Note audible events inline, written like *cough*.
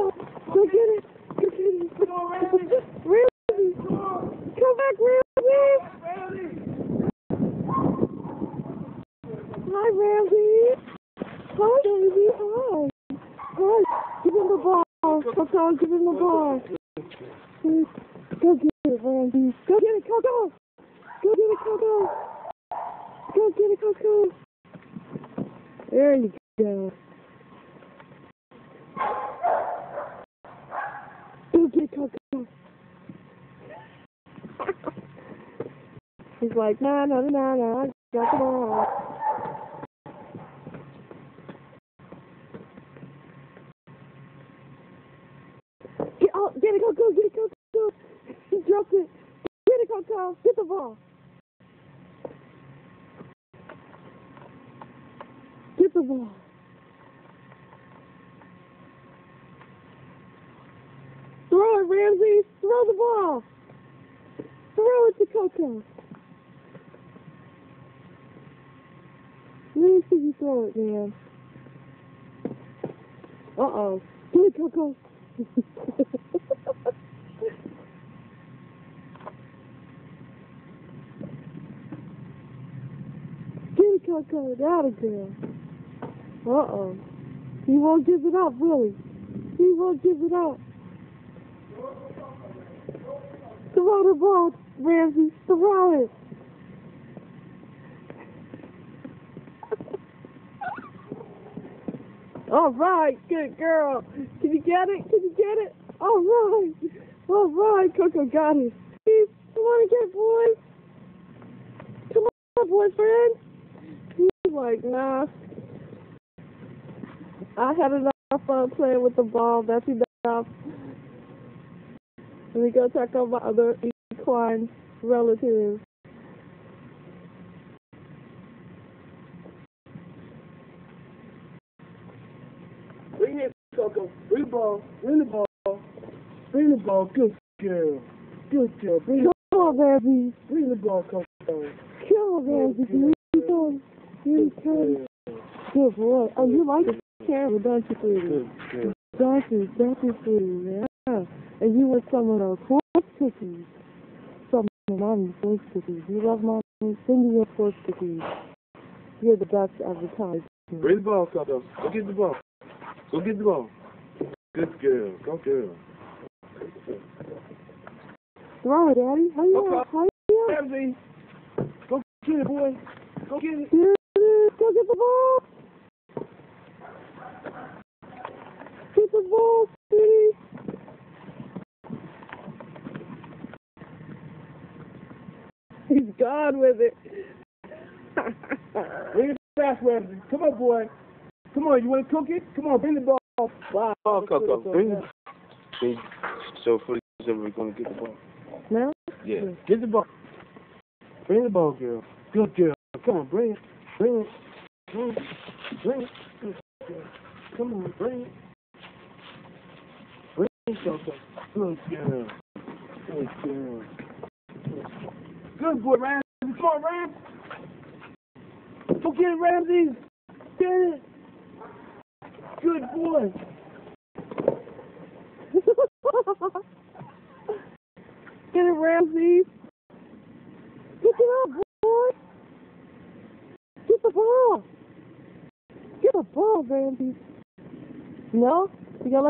Go get it. Go get it. Come on, Randy. Come back, Randy. Hi, Ramsey. Hi, baby. Hi. Hi. Give him the ball. Cocoa, give him the ball. Go get it, Ramsey. Go get it, Cocoa. Go get it, Cocoa. Go get it, Cocoa. There you go. Go. He's like, nah, nah, nah, nah, got the ball. Get, oh, get it, Cocoa, get it, Cocoa. He dropped it. Get it, Cocoa. Get the ball. Get the ball. Throw it, Ramsey. Throw the ball. Throw it to Cocoa. Let me you throw it, man. Uh-oh. Get *laughs* it, Cocoa. Get it, Cocoa. That a girl. Uh-oh. He won't give it up, will he? He won't give it up. Throw the ball, Ramsey. Throw it. *laughs* All right, good girl. Can you get it? Can you get it? All right. All right, Cocoa got it. Please, come on and get boy. Come on, boyfriend. He's like, nah. I had enough fun playing with the ball. That's enough. Let me go check on my other equine relatives. Bring it, Cocoa. Bring the ball. Bring the ball. Bring the ball. Good girl. Good girl. Bring the, on, Ramsey. bring the ball, Cocoa. Come on, Ramsey. You can. You Good girl. Good boy. Oh, you like the camera, don't you, sweetie? Good girl. Don't you, don't you, sweetie? Yeah. You some of those force cookies. Some of mommy's force cookies. You love mommy? Send me your force cookies. You're the best advertiser. Bring the ball, Cocoa. Go get the ball. Go get the ball. Good girl. Go girl. Throw it, Daddy. Hurry Okay. up. Hurry up. Ramsey. Go get it, boy. Go get it. Here it is. Go get the ball. Get the ball, He's gone with it. *laughs* Bring it fast, Ramsey. Come on, boy. Come on. You want to cook it? Come on. Bring the ball. Wow. Oh, Cocoa, bring the. Bring, so for the we're gonna get the ball. now? Yeah. Get the ball. Bring the ball, girl. Good girl. Come on, bring it. Bring it. Bring it. Bring it. Come on, bring it. Bring it. Good girl. Good girl. Good boy, Ramsey. Come on, Ramsey. Go *laughs* get it, Ramsey. Get it. Good boy. Get it, Ramsey. Pick it up, boy. Get the ball. Get the ball, Ramsey. No? You gotta let